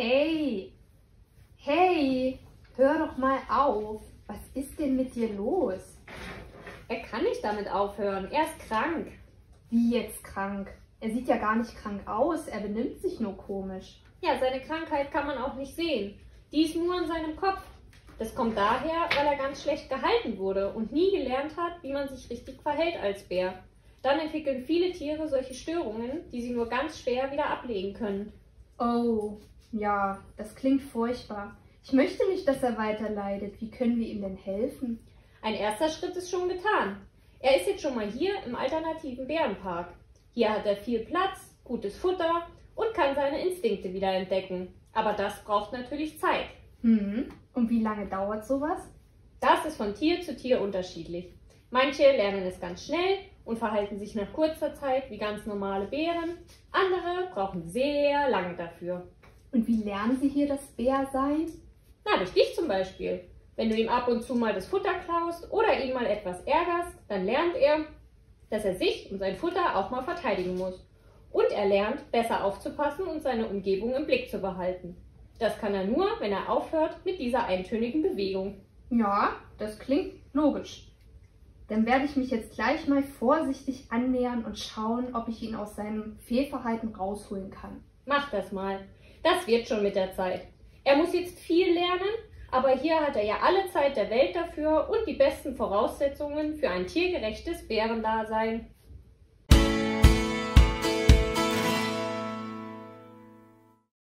Hey, hey, hör doch mal auf. Was ist denn mit dir los? Er kann nicht damit aufhören. Er ist krank. Wie jetzt krank? Er sieht ja gar nicht krank aus. Er benimmt sich nur komisch. Ja, seine Krankheit kann man auch nicht sehen. Die ist nur in seinem Kopf. Das kommt daher, weil er ganz schlecht gehalten wurde und nie gelernt hat, wie man sich richtig verhält als Bär. Dann entwickeln viele Tiere solche Störungen, die sie nur ganz schwer wieder ablegen können. Oh, ja, das klingt furchtbar. Ich möchte nicht, dass er weiter leidet. Wie können wir ihm denn helfen? Ein erster Schritt ist schon getan. Er ist jetzt schon mal hier im alternativen Bärenpark. Hier hat er viel Platz, gutes Futter und kann seine Instinkte wieder entdecken. Aber das braucht natürlich Zeit. Hm, und wie lange dauert sowas? Das ist von Tier zu Tier unterschiedlich. Manche lernen es ganz schnell und verhalten sich nach kurzer Zeit wie ganz normale Bären. Andere brauchen sehr lange dafür. Und wie lernen sie hier das Bärsein? Na, durch dich zum Beispiel. Wenn du ihm ab und zu mal das Futter klaust oder ihn mal etwas ärgerst, dann lernt er, dass er sich und sein Futter auch mal verteidigen muss. Und er lernt, besser aufzupassen und seine Umgebung im Blick zu behalten. Das kann er nur, wenn er aufhört mit dieser eintönigen Bewegung. Ja, das klingt logisch. Dann werde ich mich jetzt gleich mal vorsichtig annähern und schauen, ob ich ihn aus seinem Fehlverhalten rausholen kann. Mach das mal. Das wird schon mit der Zeit. Er muss jetzt viel lernen, aber hier hat er ja alle Zeit der Welt dafür und die besten Voraussetzungen für ein tiergerechtes Bärendasein.